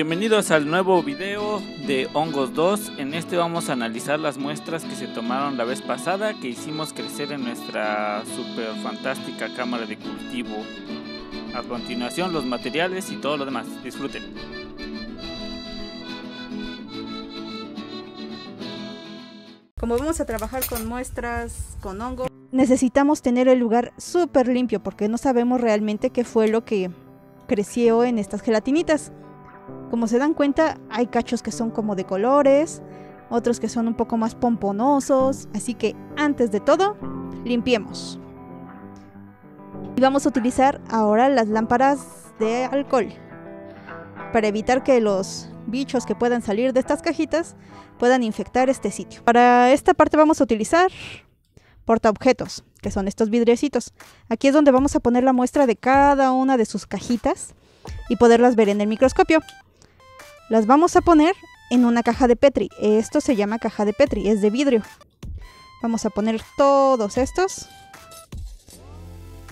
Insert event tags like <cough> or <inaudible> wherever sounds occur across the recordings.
Bienvenidos al nuevo video de Hongos 2. En este vamos a analizar las muestras que se tomaron la vez pasada que hicimos crecer en nuestra super fantástica cámara de cultivo. A continuación los materiales y todo lo demás. Disfruten. Como vamos a trabajar con muestras con hongo, necesitamos tener el lugar súper limpio porque no sabemos realmente qué fue lo que creció en estas gelatinitas. Como se dan cuenta, hay cachos que son como de colores, otros que son un poco más pomponosos, así que antes de todo, limpiemos. Y vamos a utilizar ahora las lámparas de alcohol para evitar que los bichos que puedan salir de estas cajitas puedan infectar este sitio. Para esta parte vamos a utilizar portaobjetos, que son estos vidriecitos. Aquí es donde vamos a poner la muestra de cada una de sus cajitas y poderlas ver en el microscopio. Las vamos a poner en una caja de Petri. Esto se llama caja de Petri, es de vidrio. Vamos a poner todos estos.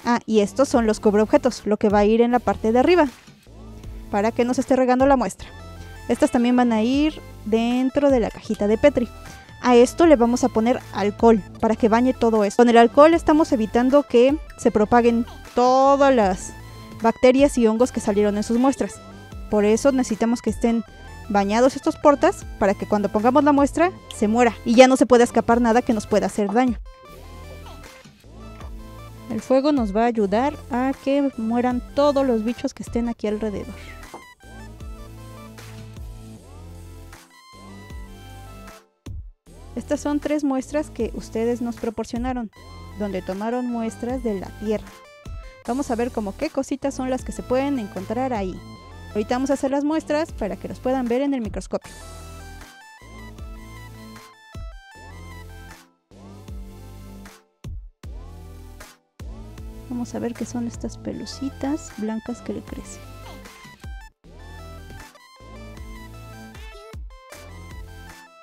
Ah, y estos son los cubreobjetos, lo que va a ir en la parte de arriba, para que nos esté regando la muestra. Estas también van a ir dentro de la cajita de Petri. A esto le vamos a poner alcohol para que bañe todo esto. Con el alcohol estamos evitando que se propaguen todas las bacterias y hongos que salieron en sus muestras. Por eso necesitamos que estén bañados estos portas para que cuando pongamos la muestra se muera y ya no se pueda escapar nada que nos pueda hacer daño. El fuego nos va a ayudar a que mueran todos los bichos que estén aquí alrededor. Estas son tres muestras que ustedes nos proporcionaron, donde tomaron muestras de la Tierra. Vamos a ver como qué cositas son las que se pueden encontrar ahí. Ahorita vamos a hacer las muestras para que los puedan ver en el microscopio. Vamos a ver qué son estas pelucitas blancas que le crecen.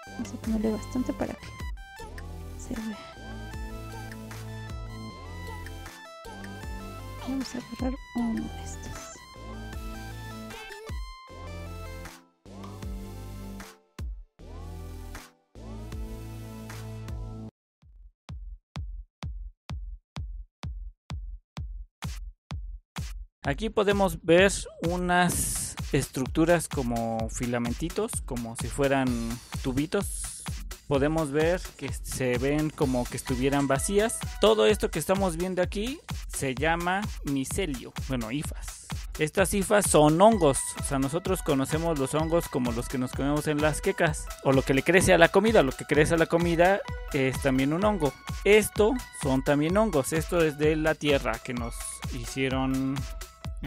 Vamos a ponerle bastante para que se vea. Vamos a agarrar uno de estos. Aquí podemos ver unas estructuras como filamentitos, como si fueran tubitos. Podemos ver que se ven como que estuvieran vacías. Todo esto que estamos viendo aquí se llama micelio, bueno, hifas. Estas hifas son hongos, o sea, nosotros conocemos los hongos como los que nos comemos en las quecas, o lo que le crece a la comida, lo que crece a la comida es también un hongo. Esto son también hongos, esto es de la tierra que nos hicieron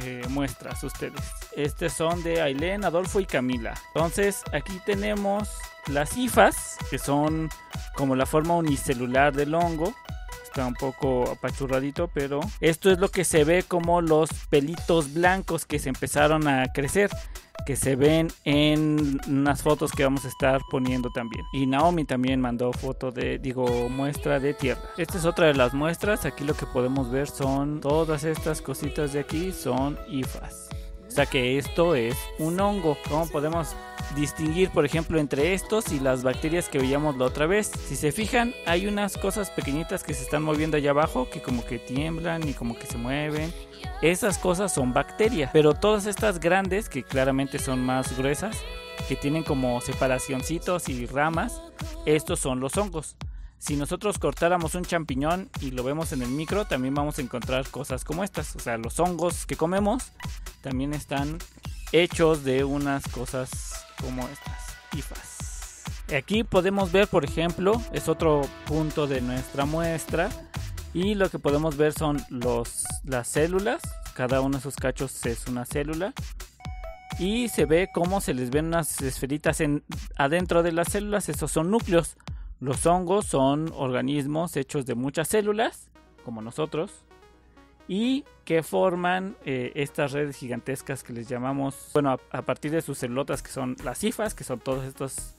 eh, muestras ustedes. Estos son de Ailén, Adolfo y Camila. Entonces aquí tenemos las hifas, que son como la forma unicelular del hongo. Está un poco apachurradito, pero esto es lo que se ve como los pelitos blancos que se empezaron a crecer que se ven en unas fotos que vamos a estar poniendo también. Y Naomi también mandó foto de, digo, muestra de tierra. Esta es otra de las muestras. Aquí lo que podemos ver son todas estas cositas de aquí son ifas. Sea que esto es un hongo. ¿Cómo podemos distinguir, por ejemplo, entre estos y las bacterias que veíamos la otra vez? Si se fijan, hay unas cosas pequeñitas que se están moviendo allá abajo que como que tiemblan y como que se mueven. Esas cosas son bacterias, pero todas estas grandes, que claramente son más gruesas, que tienen como separacioncitos y ramas, estos son los hongos. Si nosotros cortáramos un champiñón y lo vemos en el micro, también vamos a encontrar cosas como estas. O sea, los hongos que comemos también están hechos de unas cosas como estas, hifas. Aquí podemos ver, por ejemplo, es otro punto de nuestra muestra. Y lo que podemos ver son los, las células. Cada uno de esos cachos es una célula. Y se ve cómo se les ven unas esferitas en, adentro de las células. Esos son núcleos. Los hongos son organismos hechos de muchas células, como nosotros, y que forman eh, estas redes gigantescas que les llamamos, bueno, a, partir de sus celulotas que son las cifas, que son todos estos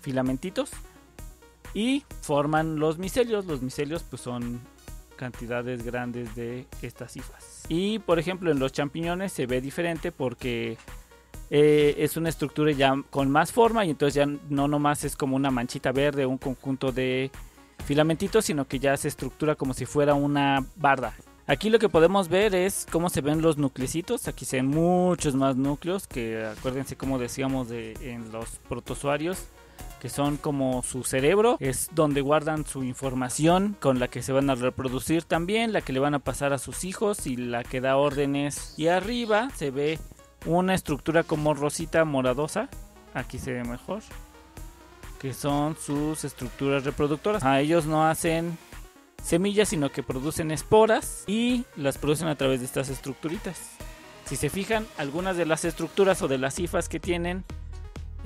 filamentitos, y forman los micelios. Los micelios pues son cantidades grandes de estas hifas. Y por ejemplo en los champiñones se ve diferente porque eh, es una estructura ya con más forma y entonces ya no nomás es como una manchita verde, un conjunto de filamentitos, sino que ya se estructura como si fuera una barda. Aquí lo que podemos ver es cómo se ven los nuclecitos. Aquí se ven muchos más núcleos que acuérdense como decíamos de, en los protozoarios que son como su cerebro, es donde guardan su información con la que se van a reproducir también, la que le van a pasar a sus hijos y la que da órdenes. Y arriba se ve una estructura como rosita moradosa, aquí se ve mejor, que son sus estructuras reproductoras. A ellos no hacen semillas, sino que producen esporas y las producen a través de estas estructuritas. Si se fijan, algunas de las estructuras o de las cifas que tienen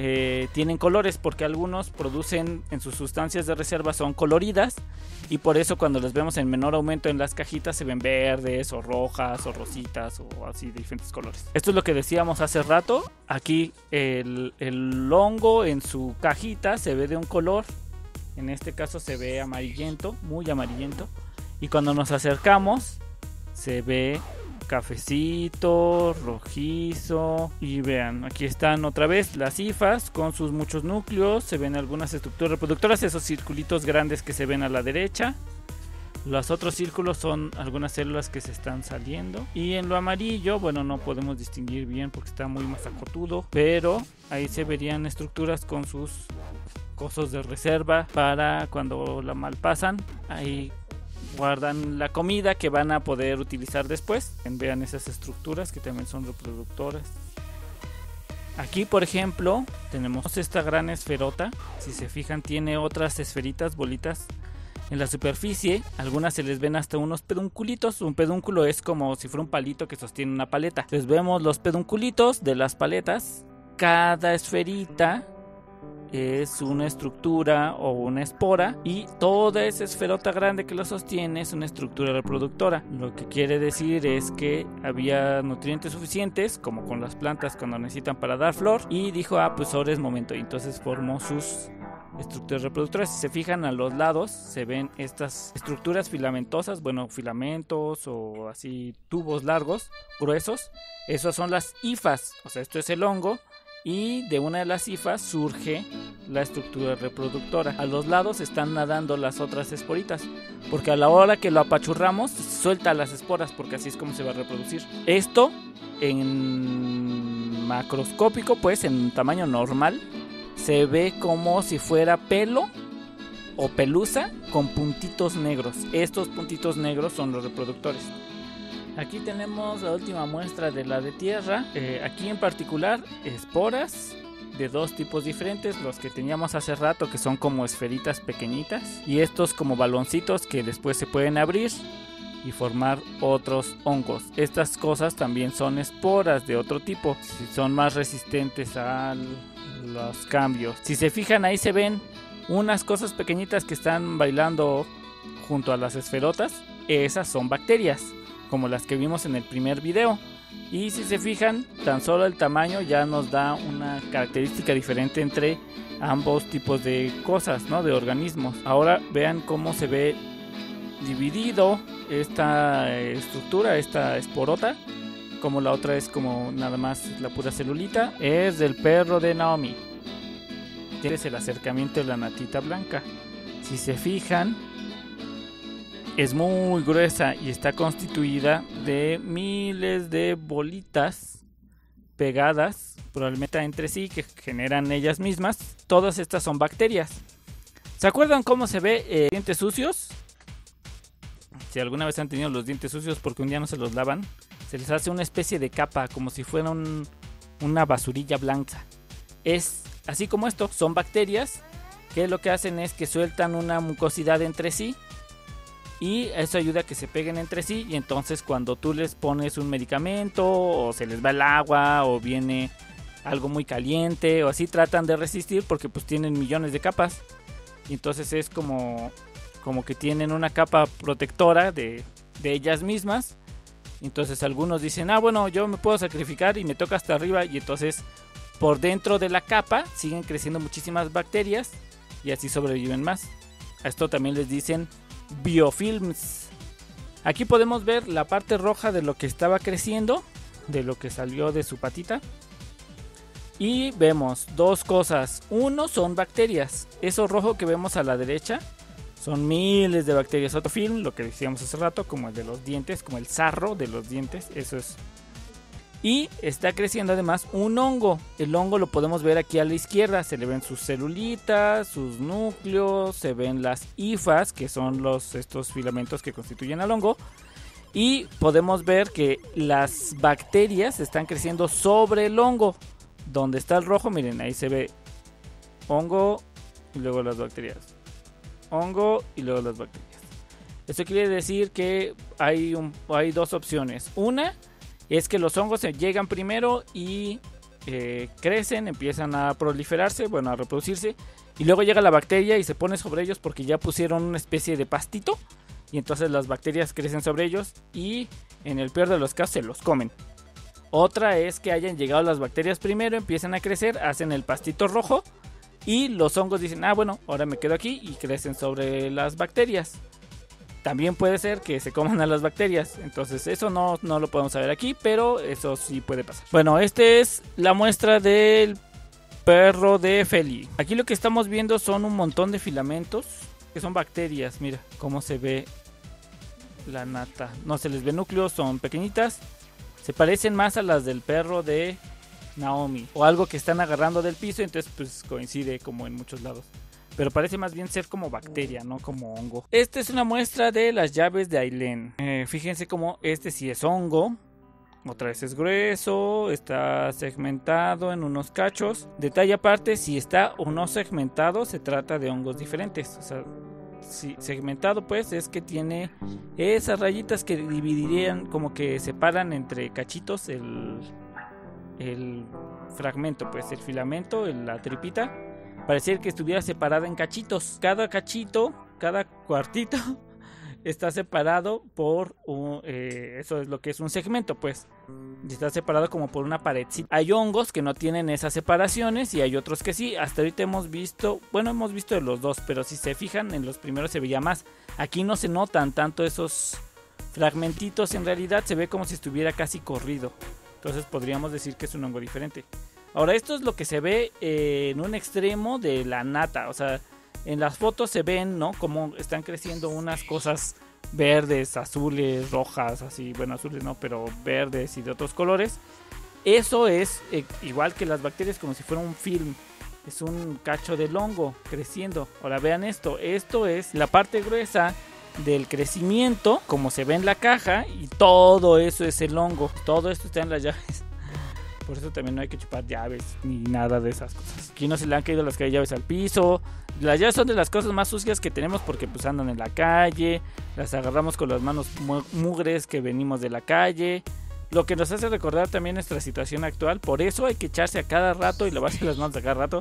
eh, tienen colores porque algunos producen en sus sustancias de reserva son coloridas y por eso cuando los vemos en menor aumento en las cajitas se ven verdes o rojas o rositas o así de diferentes colores. Esto es lo que decíamos hace rato. Aquí el, el hongo en su cajita se ve de un color. En este caso se ve amarillento, muy amarillento. Y cuando nos acercamos se ve cafecito, rojizo. Y vean, aquí están otra vez las hifas con sus muchos núcleos. Se ven algunas estructuras reproductoras, esos circulitos grandes que se ven a la derecha. Los otros círculos son algunas células que se están saliendo. Y en lo amarillo, bueno, no podemos distinguir bien porque está muy masacotudo. Pero ahí se verían estructuras con sus cosos de reserva para cuando la malpasan. Ahí guardan la comida que van a poder utilizar después. Vean esas estructuras que también son reproductoras. Aquí, por ejemplo, tenemos esta gran esferota. Si se fijan, tiene otras esferitas, bolitas en la superficie. Algunas se les ven hasta unos pedunculitos. Un pedúnculo es como si fuera un palito que sostiene una paleta. Les vemos los pedunculitos de las paletas. Cada esferita es una estructura o una espora y toda esa esferota grande que lo sostiene es una estructura reproductora. Lo que quiere decir es que había nutrientes suficientes, como con las plantas cuando necesitan para dar flor, y dijo, ah, pues ahora es momento, y entonces formó sus estructuras reproductoras. Si se fijan a los lados, se ven estas estructuras filamentosas, bueno, filamentos o así tubos largos, gruesos. Esos son las hifas, o sea, esto es el hongo y de una de las cifas surge la estructura reproductora. A los lados están nadando las otras esporitas, porque a la hora que lo apachurramos suelta las esporas, porque así es como se va a reproducir. Esto en macroscópico, pues en tamaño normal, se ve como si fuera pelo o pelusa con puntitos negros. Estos puntitos negros son los reproductores. Aquí tenemos la última muestra de la de tierra. Eh, aquí en particular esporas de dos tipos diferentes, los que teníamos hace rato que son como esferitas pequeñitas y estos como baloncitos que después se pueden abrir y formar otros hongos. Estas cosas también son esporas de otro tipo, son más resistentes a los cambios. Si se fijan ahí se ven unas cosas pequeñitas que están bailando junto a las esferotas, esas son bacterias como las que vimos en el primer video. Y si se fijan, tan solo el tamaño ya nos da una característica diferente entre ambos tipos de cosas, ¿no? De organismos. Ahora vean cómo se ve dividido esta estructura, esta esporota. Como la otra es como nada más la pura celulita. Es del perro de Naomi. Tienes el acercamiento de la natita blanca. Si se fijan, es muy gruesa y está constituida de miles de bolitas pegadas probablemente entre sí que generan ellas mismas. Todas estas son bacterias. ¿Se acuerdan cómo se ve eh, dientes sucios? Si alguna vez han tenido los dientes sucios porque un día no se los lavan, se les hace una especie de capa como si fuera una basurilla blanca. Es así como esto, son bacterias que lo que hacen es que sueltan una mucosidad entre sí y eso ayuda a que se peguen entre sí y entonces cuando tú les pones un medicamento o se les va el agua o viene algo muy caliente o así tratan de resistir porque pues tienen millones de capas. Y entonces es como como que tienen una capa protectora de, de ellas mismas. Entonces algunos dicen ah bueno yo me puedo sacrificar y me toca hasta arriba y entonces por dentro de la capa siguen creciendo muchísimas bacterias y así sobreviven más. A esto también les dicen biofilms. Aquí podemos ver la parte roja de lo que estaba creciendo, de lo que salió de su patita. Y vemos dos cosas. Uno son bacterias. Eso rojo que vemos a la derecha son miles de bacterias. Otro film, lo que decíamos hace rato, como el de los dientes, como el sarro de los dientes. Eso es. Y está creciendo además un hongo. El hongo lo podemos ver aquí a la izquierda. Se le ven sus celulitas, sus núcleos, se ven las hifas, que son los, estos filamentos que constituyen al hongo. Y podemos ver que las bacterias están creciendo sobre el hongo donde está el rojo, miren, ahí se ve hongo y luego las bacterias. Hongo y luego las bacterias. Esto quiere decir que hay, un, hay dos opciones. Una es que los hongos llegan primero y eh, crecen, empiezan a proliferarse, bueno, a reproducirse. Y luego llega la bacteria y se pone sobre ellos porque ya pusieron una especie de pastito. Y entonces las bacterias crecen sobre ellos y en el peor de los casos se los comen. Otra es que hayan llegado las bacterias primero, empiezan a crecer, hacen el pastito rojo y los hongos dicen, ah, bueno, ahora me quedo aquí y crecen sobre las bacterias. También puede ser que se coman a las bacterias. Entonces eso no, no lo podemos saber aquí, pero eso sí puede pasar. Bueno, esta es la muestra del perro de Feli. Aquí lo que estamos viendo son un montón de filamentos que son bacterias. Mira cómo se ve la nata. No se les ve núcleos, son pequeñitas se parecen más a las del perro de Naomi o algo que están agarrando del piso, entonces pues coincide como en muchos lados. Pero parece más bien ser como bacteria, no como hongo. Esta es una muestra de las llaves de Aileen. Eh, fíjense como este sí es hongo. Otra vez es grueso, está segmentado en unos cachos. Detalle aparte, si está o no segmentado, se trata de hongos diferentes. O sea, segmentado pues es que tiene esas rayitas que dividirían como que separan entre cachitos el fragmento pues el filamento la tripita parecía que estuviera separada en cachitos. Cada cachito cada cuartito <laughs> está separado por un, eh, eso es lo que es un segmento pues. Está separado como por una pared hay hongos que no tienen esas separaciones y hay otros que sí. Hasta ahorita hemos visto bueno hemos visto de los dos pero si se fijan en los primeros se veía más. Aquí no se notan tanto esos fragmentitos. En realidad se ve como si estuviera casi corrido. Entonces podríamos decir que es un hongo diferente ahora esto es lo que se ve eh, en un extremo de la nata o sea en las fotos se ven, ¿no? Como están creciendo unas cosas verdes, azules, rojas, así, bueno, azules no, pero verdes y de otros colores. Eso es eh, igual que las bacterias, como si fuera un film. Es un cacho del hongo creciendo. Ahora vean esto. Esto es la parte gruesa del crecimiento, como se ve en la caja, y todo eso es el hongo. Todo esto está en las <laughs> llaves. Por eso también no hay que chupar llaves ni nada de esas cosas. Aquí no se le han caído las llaves al piso. Las llaves son de las cosas más sucias que tenemos porque pues andan en la calle. Las agarramos con las manos mugres que venimos de la calle. Lo que nos hace recordar también nuestra situación actual. Por eso hay que echarse a cada rato y lavarse las manos a cada rato.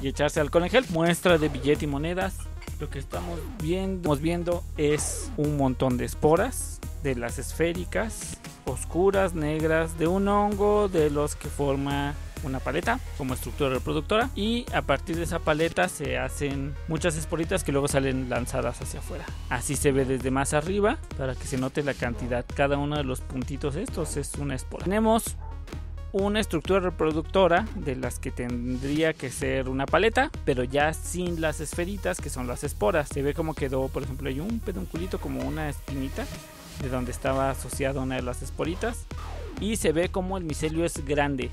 Y echarse alcohol en gel. Muestra de billete y monedas. Lo que estamos viendo, viendo es un montón de esporas de las esféricas oscuras, negras, de un hongo de los que forma una paleta como estructura reproductora y a partir de esa paleta se hacen muchas esporitas que luego salen lanzadas hacia afuera. Así se ve desde más arriba para que se note la cantidad. Cada uno de los puntitos estos es una espora. Tenemos una estructura reproductora de las que tendría que ser una paleta, pero ya sin las esferitas que son las esporas. Se ve como quedó, por ejemplo, hay un pedunculito como una espinita de donde estaba asociada una de las esporitas. Y se ve como el micelio es grande.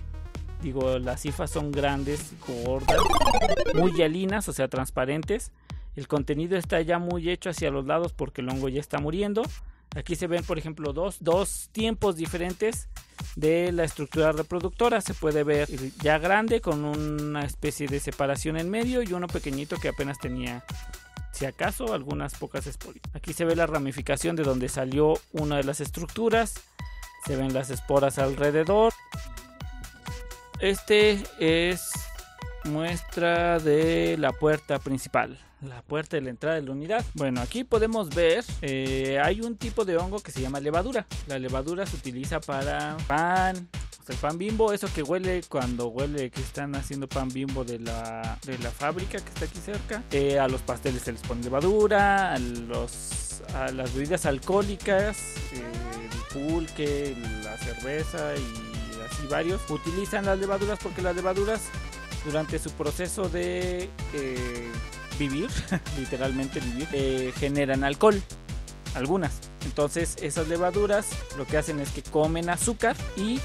Digo, las cifras son grandes, gordas, muy hialinas, o sea, transparentes. El contenido está ya muy hecho hacia los lados porque el hongo ya está muriendo. Aquí se ven, por ejemplo, dos, dos tiempos diferentes de la estructura reproductora. Se puede ver ya grande con una especie de separación en medio y uno pequeñito que apenas tenía si acaso algunas pocas esporas. Aquí se ve la ramificación de donde salió una de las estructuras, se ven las esporas alrededor. Este es muestra de la puerta principal, la puerta de la entrada de la unidad. Bueno, aquí podemos ver, eh, hay un tipo de hongo que se llama levadura. La levadura se utiliza para pan, el pan bimbo, eso que huele cuando huele que están haciendo pan bimbo de la, de la fábrica que está aquí cerca. Eh, a los pasteles se les pone levadura, a, los, a las bebidas alcohólicas, eh, el pulque, la cerveza y así varios, utilizan las levaduras porque las levaduras durante su proceso de vivir, <laughs> literalmente vivir, eh, generan alcohol, algunas. Entonces esas levaduras lo que hacen es que comen azúcar y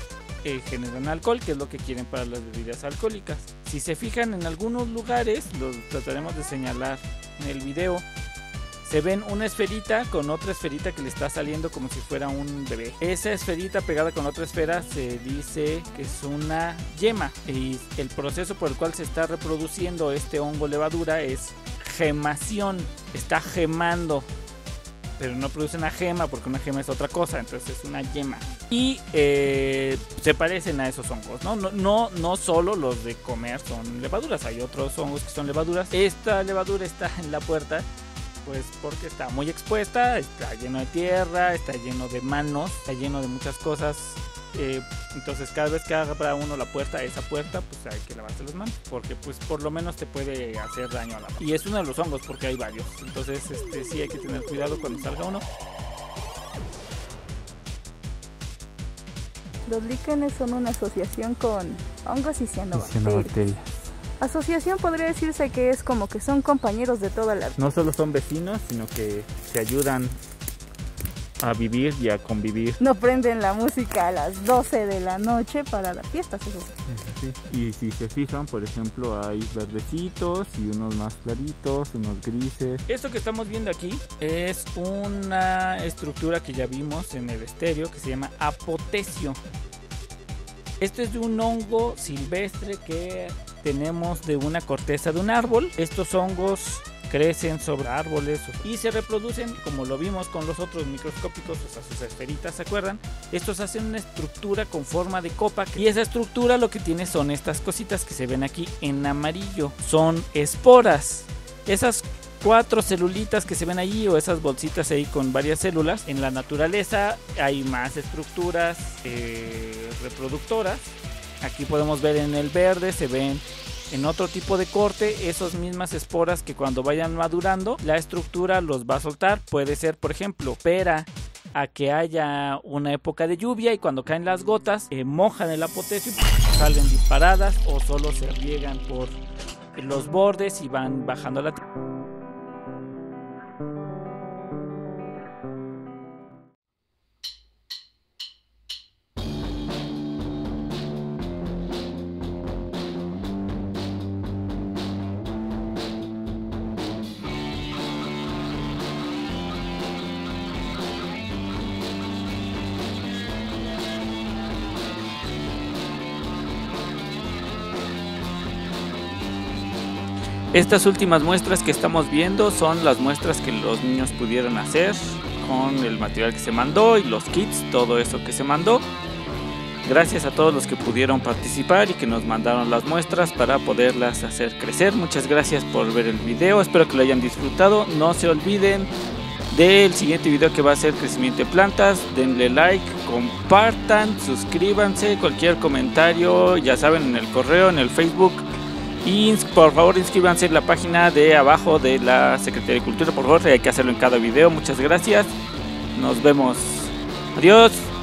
eh, generan alcohol, que es lo que quieren para las bebidas alcohólicas. Si se fijan en algunos lugares, los trataremos de señalar en el video, se ven una esferita con otra esferita que le está saliendo como si fuera un bebé. Esa esferita pegada con otra esfera se dice que es una yema y el proceso por el cual se está reproduciendo este hongo levadura es gemación. Está gemando pero no produce una gema porque una gema es otra cosa, entonces es una yema. Y eh, se parecen a esos hongos, ¿no? ¿no? No, no solo los de comer son levaduras, hay otros hongos que son levaduras. Esta levadura está en la puerta pues porque está muy expuesta, está lleno de tierra, está lleno de manos, está lleno de muchas cosas. Eh, entonces cada vez que abra uno la puerta, esa puerta, pues hay que lavarse las manos, porque pues por lo menos te puede hacer daño a la mano. Y es uno de los hongos porque hay varios, entonces este sí hay que tener cuidado cuando salga uno. Los líquenes son una asociación con hongos y cianobacterias. Asociación podría decirse que es como que son compañeros de toda la vida. No solo son vecinos, sino que se ayudan a vivir y a convivir. No prenden la música a las 12 de la noche para las fiestas, eso sí. Y si se fijan, por ejemplo, hay verdecitos y unos más claritos, unos grises. Esto que estamos viendo aquí es una estructura que ya vimos en el estéreo que se llama apotesio. Este es de un hongo silvestre que tenemos de una corteza de un árbol. Estos hongos crecen sobre árboles y se reproducen como lo vimos con los otros microscópicos, o sea, sus esferitas, ¿se acuerdan? Estos hacen una estructura con forma de copa y esa estructura lo que tiene son estas cositas que se ven aquí en amarillo, son esporas. Esas cuatro celulitas que se ven allí o esas bolsitas ahí con varias células. En la naturaleza hay más estructuras eh, reproductoras Aquí podemos ver en el verde, se ven en otro tipo de corte esas mismas esporas que cuando vayan madurando la estructura los va a soltar. Puede ser, por ejemplo, espera a que haya una época de lluvia y cuando caen las gotas eh, mojan el apotesio y salen disparadas o solo se riegan por los bordes y van bajando la Estas últimas muestras que estamos viendo son las muestras que los niños pudieron hacer con el material que se mandó y los kits, todo eso que se mandó. Gracias a todos los que pudieron participar y que nos mandaron las muestras para poderlas hacer crecer. Muchas gracias por ver el video, espero que lo hayan disfrutado. No se olviden del siguiente video que va a ser crecimiento de plantas. Denle like, compartan, suscríbanse, cualquier comentario, ya saben, en el correo, en el Facebook y por favor inscríbanse en la página de abajo de la Secretaría de Cultura, por favor, hay que hacerlo en cada video. Muchas gracias. Nos vemos. Adiós.